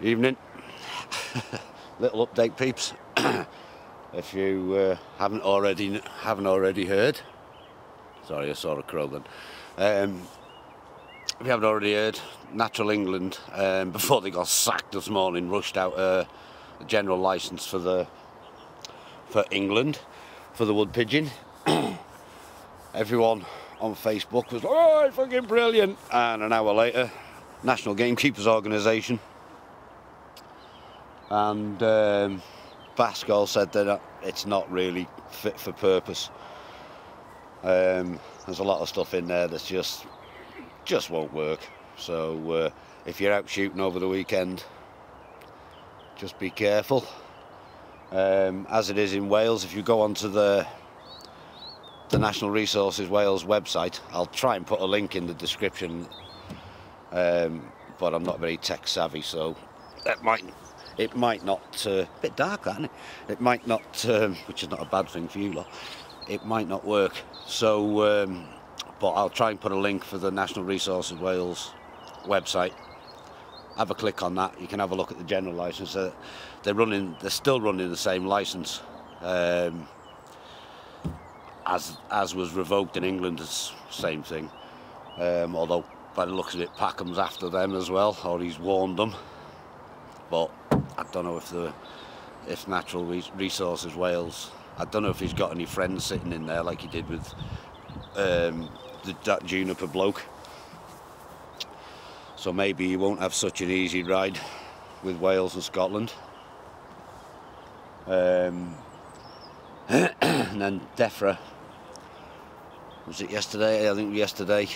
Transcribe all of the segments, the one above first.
Evening. Little update, peeps. if you uh, haven't already haven't already heard, sorry, I saw a crow then. Um, if you haven't already heard, Natural England, um, before they got sacked this morning, rushed out uh, a general license for the for England for the wood pigeon. Everyone on Facebook was like, "Oh, fucking brilliant!" And an hour later, National Gamekeepers Organisation and um, Bascall said that it's not really fit for purpose. Um, there's a lot of stuff in there that's just just won't work. So uh, if you're out shooting over the weekend, just be careful. Um, as it is in Wales, if you go onto the the National Resources Wales website, I'll try and put a link in the description. Um, but I'm not very tech savvy, so that might it might not, uh, a bit dark that, it? It might not, um, which is not a bad thing for you lot, it might not work. So, um, but I'll try and put a link for the National Resources Wales website. Have a click on that. You can have a look at the general license. Uh, they're running, they're still running the same license um, as as was revoked in England. It's same thing. Um, although by the looks of it, Packham's after them as well, or he's warned them. But I don't know if the if Natural Resources Wales. I don't know if he's got any friends sitting in there like he did with um, the, that juniper bloke. So maybe he won't have such an easy ride with Wales and Scotland. Um, and then DEFRA, was it yesterday? I think yesterday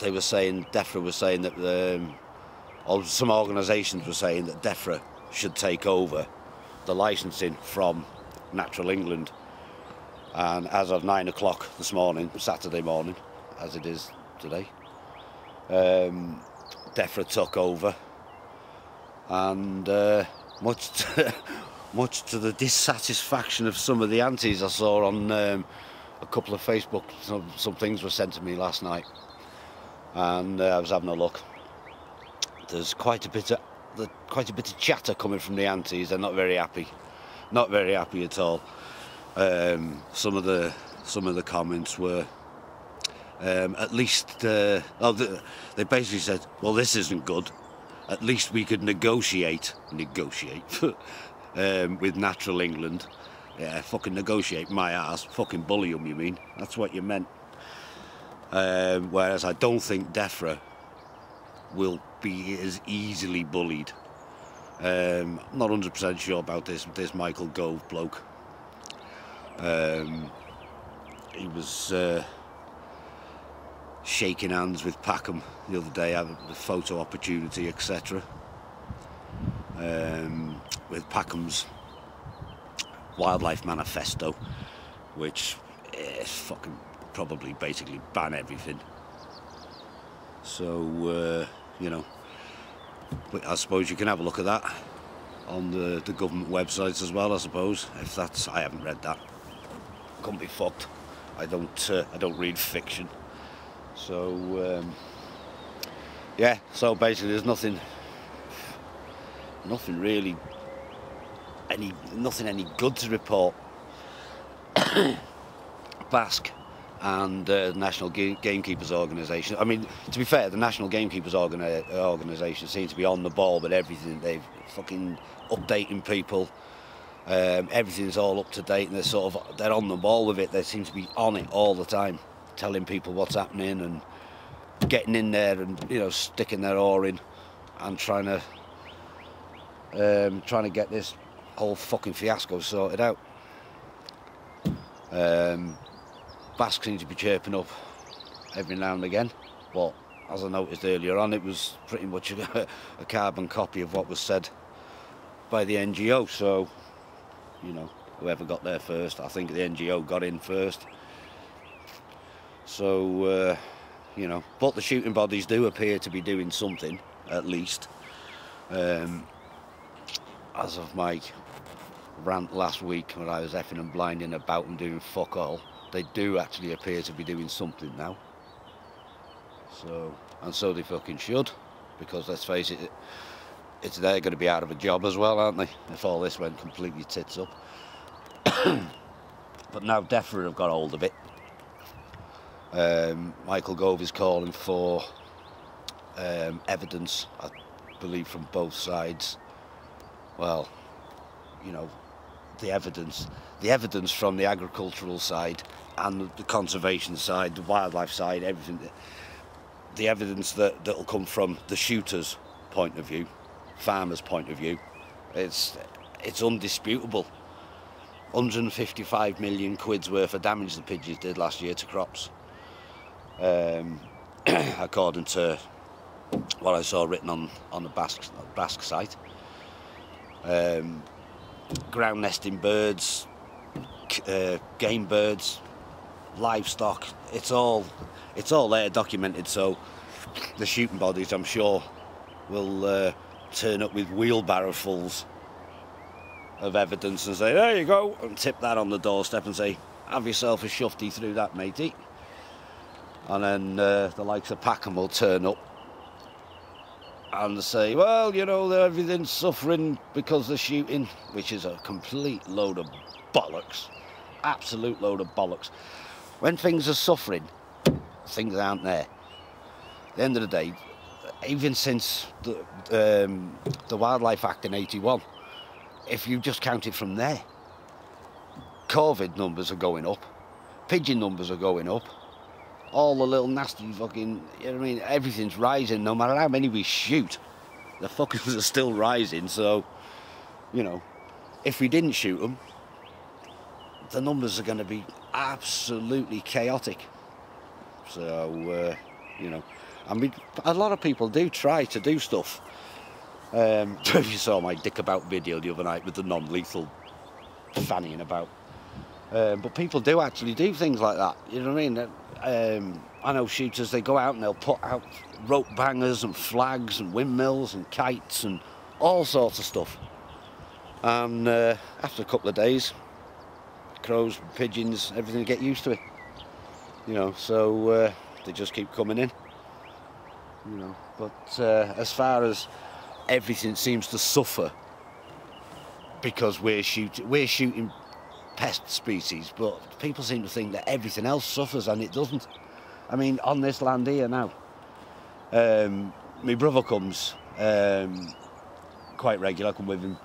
they were saying, DEFRA was saying that um, or some organisations were saying that DEFRA should take over the licensing from Natural England. And as of nine o'clock this morning, Saturday morning, as it is today, um, DEFRA took over, and uh, much to, much to the dissatisfaction of some of the aunties I saw on um, a couple of Facebook, some, some, things were sent to me last night, and uh, I was having a look there's quite a bit of quite a bit of chatter coming from the aunties. They're not very happy, not very happy at all. Um, some of the some of the comments were um, at least uh, they basically said, well, this isn't good. At least we could negotiate, negotiate um, with Natural England. Yeah, fucking negotiate my ass, fucking bully them. You mean? That's what you meant. Um, whereas I don't think DEFRA will be as easily bullied. Um, I'm not 100% sure about this this Michael Gove bloke. Um, he was uh, shaking hands with Packham the other day, having the photo opportunity, etc. Um, with Packham's wildlife manifesto, which is fucking probably basically ban everything. So, uh, you know, I suppose you can have a look at that on the, the government websites as well, I suppose. If that's, I haven't read that. Can't be fucked. I don't, uh, I don't read fiction. So, um, yeah. So basically, there's nothing, nothing really, any, nothing any good to report. BASC and uh, the National Gamekeepers Organisation. I mean, to be fair, the National Gamekeepers Organi Organisation seems to be on the ball with everything. They've fucking updating people. Um, everything's all up to date, and they're sort of they're on the ball with it. They seem to be on it all the time, telling people what's happening and getting in there and you know sticking their oar in and trying to um, trying to get this whole fucking fiasco sorted out. Um, BASC seems to be chirping up every now and again, but as I noticed earlier on, it was pretty much a, a carbon copy of what was said by the NGO. So, you know, whoever got there first, I think the NGO got in first. So, uh, you know, but the shooting bodies do appear to be doing something, at least. Um, as of my rant last week when I was effing and blinding about and doing fuck all, they do actually appear to be doing something now. So, and so they fucking should, because let's face it, it's they're going to be out of a job as well, aren't they? If all this went completely tits up. but now DEFRA have got hold of it. Um, Michael Gove is calling for um, evidence, I believe, from both sides. Well, you know, the evidence, the evidence from the agricultural side and the conservation side, the wildlife side, everything. The evidence that that'll come from the shooters' point of view, farmers' point of view, it's it's undisputable. 155 million quid's worth of damage the pigeons did last year to crops. Um, according to what I saw written on on the BASC BASC site. Um, ground nesting birds, uh, game birds, livestock. It's all it's all there documented. So the shooting bodies, I'm sure, will uh, turn up with wheelbarrowfuls of evidence and say, "There you go," and tip that on the doorstep and say, "Have yourself a shufty through that, matey." And then uh, the likes of Packham will turn up and say, well, you know, everything's suffering because of the shooting, which is a complete load of bollocks. Absolute load of bollocks. When things are suffering, things aren't there. At the end of the day, even since the, um, the Wildlife Act in 81, if you just count it from there, corvid numbers are going up, pigeon numbers are going up, all the little nasty fucking, you know what I mean, everything's rising no matter how many we shoot. The fuckers are still rising, so, you know, if we didn't shoot them, the numbers are going to be absolutely chaotic. So, uh, you know, I mean, a lot of people do try to do stuff. Um, you saw my dick about video the other night with the non-lethal fannying about. Um, but people do actually do things like that. You know what I mean? Um, I know shooters, they go out and they'll put out rope bangers and flags and windmills and kites and all sorts of stuff. And uh, after a couple of days, crows, pigeons, everything get used to it. You know, so uh, they just keep coming in. You know, but uh, as far as everything seems to suffer because we're shooting, we're shooting pest species, but people seem to think that everything else suffers and it doesn't. I mean, on this land here now, um, my brother comes um, quite regular, I come with him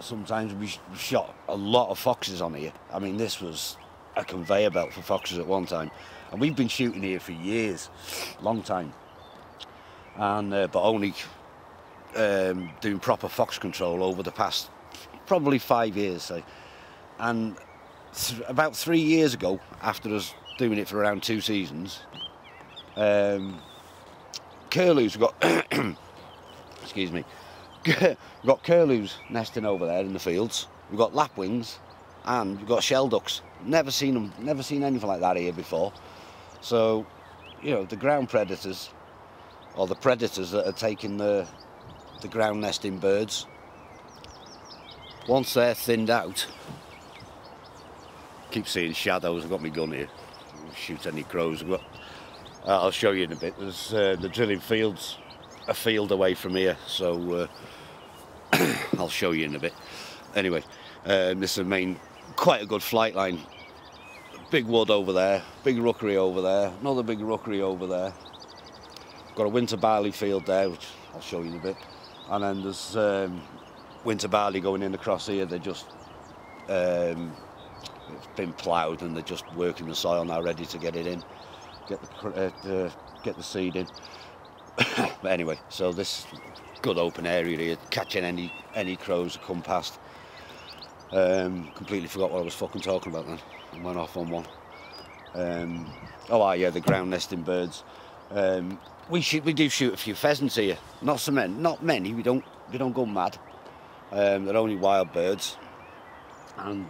sometimes. We shot a lot of foxes on here. I mean, this was a conveyor belt for foxes at one time. And we've been shooting here for years, long time. And, uh, but only um, doing proper fox control over the past probably five years. So and th about three years ago, after us doing it for around two seasons, um, curlews got excuse me, we've got curlews nesting over there in the fields. We've got lapwings, and we've got shelducks. Never seen them, never seen anything like that here before. So, you know, the ground predators, or the predators that are taking the the ground nesting birds, once they're thinned out, keep seeing shadows. I've got my gun here. Shoot any crows. I've got, uh, I'll show you in a bit. There's uh, the drilling fields a field away from here, so uh, I'll show you in a bit. Anyway, um, this is the main, quite a good flight line. Big wood over there, big rookery over there, another big rookery over there. Got a winter barley field there, which I'll show you in a bit. And then there's um, winter barley going in across here. They're just um, it's been ploughed and they're just working the soil now, ready to get it in, get the uh, get the seed in. But anyway, so this good open area here, catching any any crows that come past. Um, completely forgot what I was fucking talking about then. I went off on one. Um, oh, ah, yeah, the ground nesting birds. Um, we shoot, we do shoot a few pheasants here. Not so many, not many. We don't, we don't go mad. Um, they're only wild birds. And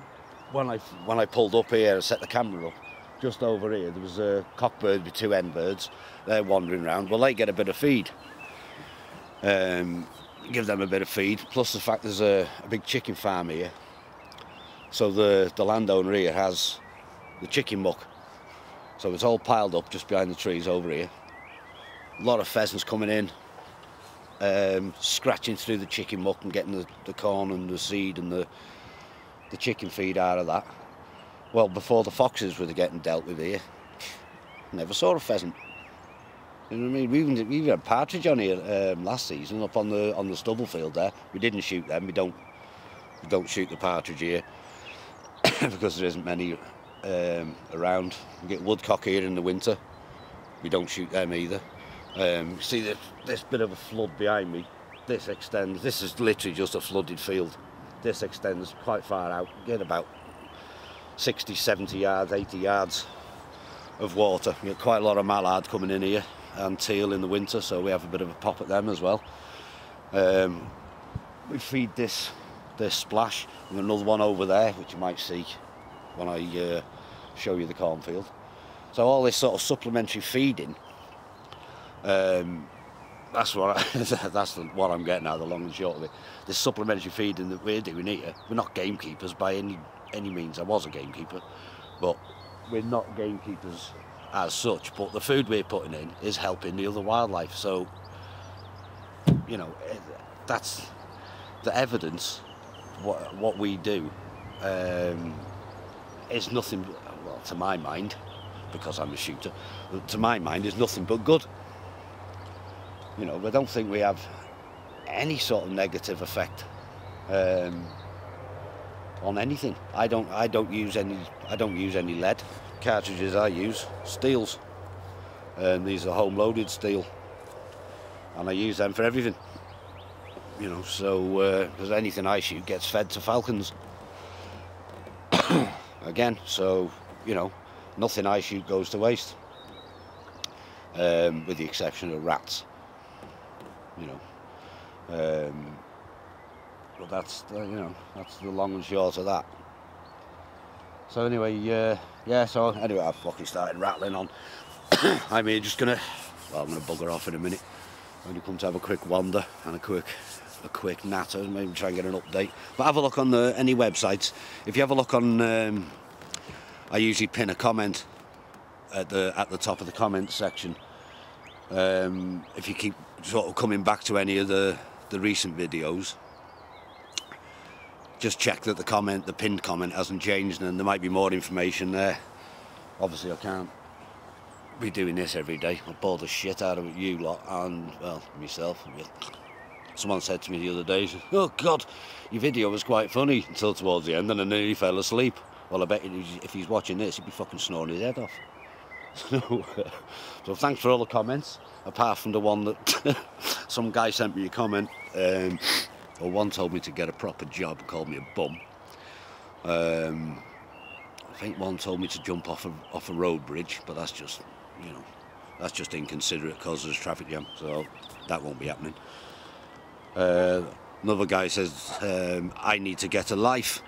when I when I pulled up here and set the camera up, just over here there was a cockbird with two hen birds. They're wandering around. Well, they get a bit of feed. Um, give them a bit of feed. Plus the fact there's a, a big chicken farm here. So the the landowner here has the chicken muck. So it's all piled up just behind the trees over here. A lot of pheasants coming in. um, scratching through the chicken muck and getting the, the corn and the seed and the the chicken feed out of that. Well, before the foxes were getting dealt with here, never saw a pheasant. You know what I mean? We even, we even had partridge on here um, last season up on the on the stubble field there. We didn't shoot them. We don't we don't shoot the partridge here because there isn't many um, around. We get woodcock here in the winter. We don't shoot them either. Um, see this, this bit of a flood behind me. This extends. This is literally just a flooded field. This extends quite far out. Get about 60, 70 yards, 80 yards of water. We get quite a lot of mallard coming in here and teal in the winter, so we have a bit of a pop at them as well. Um, we feed this this splash and another one over there, which you might see when I uh, show you the cornfield. So all this sort of supplementary feeding, um, that's what I, that's what I'm getting at the long and short of it. This supplementary feeding that we're doing here, we're not gamekeepers by any any means. I was a gamekeeper, but we're not gamekeepers as such, but the food we're putting in is helping the other wildlife. So, you know, eh, that's the evidence. What what we do um, is nothing. Well, to my mind, because I'm a shooter, to my mind is nothing but good. You know, I don't think we have any sort of negative effect um, on anything. I don't. I don't use any. I don't use any lead cartridges I use, steels. And these are home loaded steel. And I use them for everything. You know, so, because uh, anything I shoot gets fed to falcons. Again, so, you know, nothing I shoot goes to waste. Um, with the exception of rats. You know. Um, but that's, the, you know, that's the long and short of that. So anyway, uh, yeah, so anyway, I've fucking started rattling on. I'm here just gonna, well, I'm gonna bugger off in a minute. Gonna come to have a quick wander and a quick, a quick natter, maybe try and get an update. But have a look on the any websites. If you have a look on, um, I usually pin a comment at the at the top of the comments section. Um, if you keep sort of coming back to any of the the recent videos, just check that the comment, the pinned comment hasn't changed and there might be more information there. Obviously I can't be doing this every day. I bore the shit out of you lot and, well, myself. Someone said to me the other day, oh God, your video was quite funny until towards the end and I nearly fell asleep. Well, I bet if he's watching this, he'd be fucking snoring his head off. so thanks for all the comments, apart from the one that some guy sent me a comment. Um, one told me to get a proper job, called me a bum. Um, I think one told me to jump off a, off a road bridge, but that's just, you know, that's just inconsiderate there's traffic jam, so that won't be happening. Uh, another guy says, um, I need to get a life.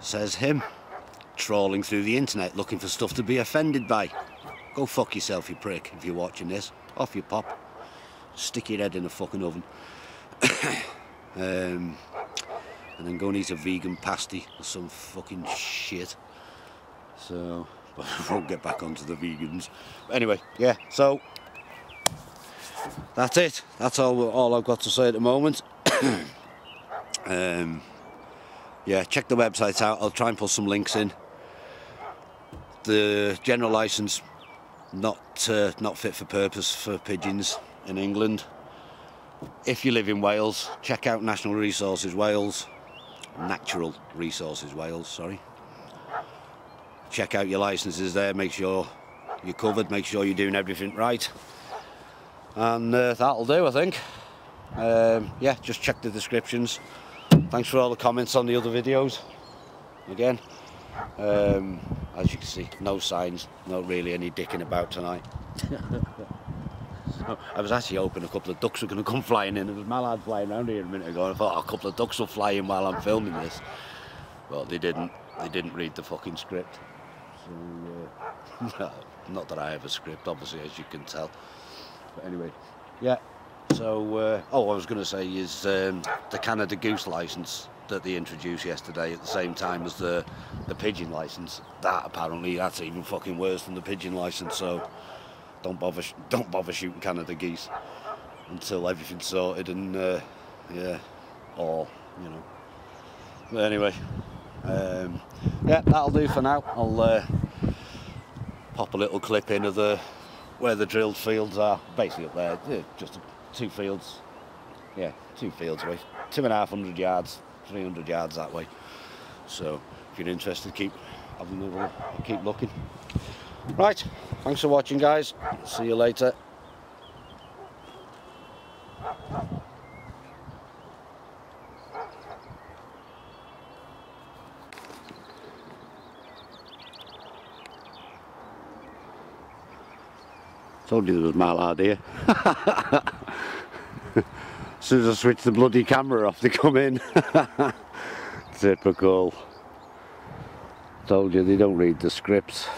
Says him, trawling through the internet looking for stuff to be offended by. Go fuck yourself, you prick, if you're watching this. Off you pop. Stick your head in a fucking oven. um, and then go and eat a vegan pasty or some fucking shit. So, but I won't get back onto the vegans. But anyway, yeah, so that's it. That's all, all I've got to say at the moment. um, yeah, check the website out. I'll try and put some links in. The general license, not uh, not fit for purpose for pigeons in England if you live in Wales, check out National Resources Wales, Natural Resources Wales, sorry. Check out your licences there, make sure you're covered, make sure you're doing everything right. And uh, that'll do, I think. Um, yeah, just check the descriptions. Thanks for all the comments on the other videos. Again, um, as you can see, no signs, not really any dicking about tonight. I was actually hoping a couple of ducks were going to come flying in. There was mallard flying around here a minute ago. And I thought oh, a couple of ducks will fly in while I'm filming this. Well, they didn't. They didn't read the fucking script. So, uh, not that I have a script, obviously, as you can tell. But anyway, yeah. So, uh, oh, I was going to say is um, the Canada Goose license that they introduced yesterday at the same time as the the pigeon license. That apparently that's even fucking worse than the pigeon license. So don't bother don't bother shooting Canada geese. until everything's sorted and uh, yeah, or you know. But anyway, um, yeah, that'll do for now. I'll uh, pop a little clip in of the where the drilled fields are, basically up there, yeah, just two fields, yeah, two fields away, two and a half hundred yards, 300 yards that way. So if you're interested, keep having a look, keep looking. Right, thanks for watching guys, see you later. Told you there was mallard here. as soon as I switch the bloody camera off, they come in. Typical. Told you they don't read the scripts.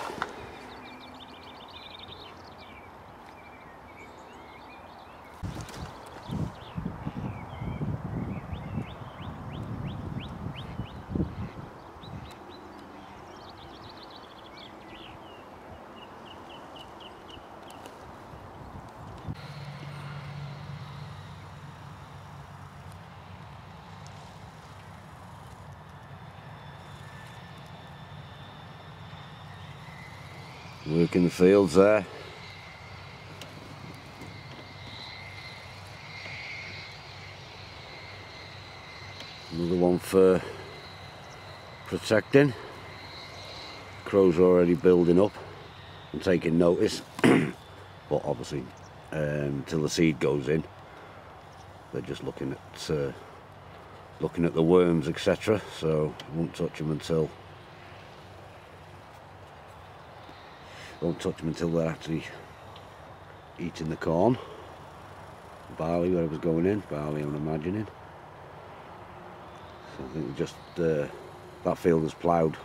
Working the fields there. Another one for protecting. Crows already building up and taking notice. but obviously, um, the seed goes in, they're just looking at uh, looking at the worms, etc. So won't touch them until Won't touch them until they're actually eating the corn. Barley, where it was going in. Barley, I'm imagining. So I think just uh, that field was ploughed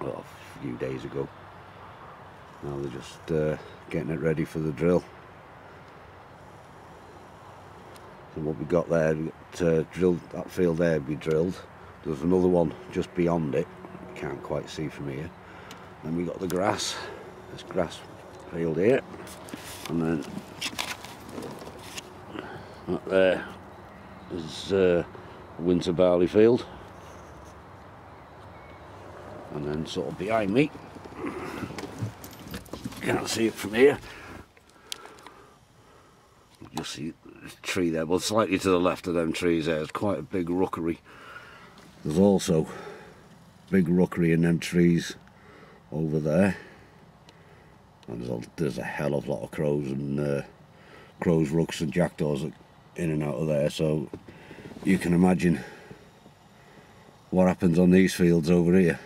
well, a few days ago. Now they're just uh, getting it ready for the drill. So what we got there, we got uh, that field there. We drilled. There's another one just beyond it. Can't quite see from here. Then we got the grass, this grass field here, and then up there is uh, winter barley field, and then sort of behind me, can't see it from here. You'll see the tree there, well slightly to the left of them trees there, there's quite a big rookery. There's also big rookery in them trees over there. And there's a, there's a hell of a lot of crows and uh, crows, rooks and jackdaws in and out of there. So you can imagine what happens on these fields over here.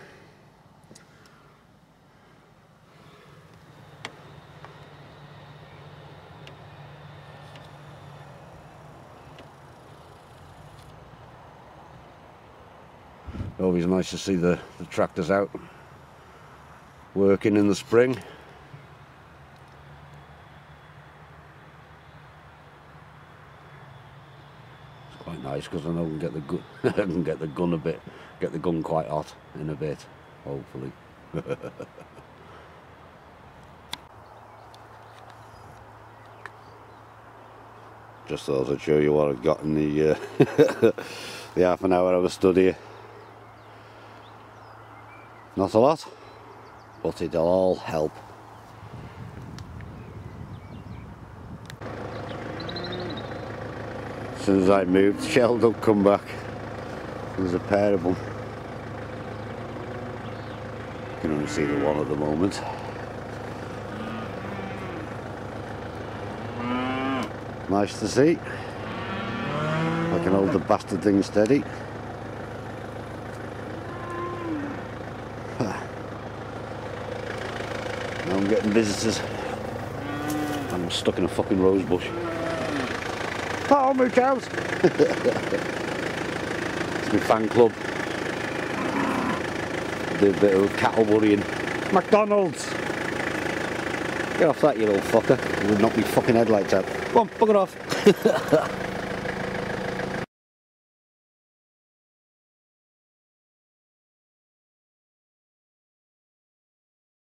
Always nice to see the, the tractors out working in the spring. It's quite nice because I know I can get the gun, I can get the gun a bit, get the gun quite hot in a bit, hopefully. Just thought I'd show you what I've got in the uh, the half an hour I was studying. Not a lot but it'll all help. As soon as I moved, shelduck will come back. There's a pair of them. You can only see the one at the moment. Nice to see. I can hold the bastard thing steady. I'm getting visitors. I'm stuck in a fucking rose bush. Oh, my cows! it's my fan club. Do a bit of cattle worrying. McDonald's! Get off that, you little fucker. You would knock me fucking headlights out. Come on, fuck it off.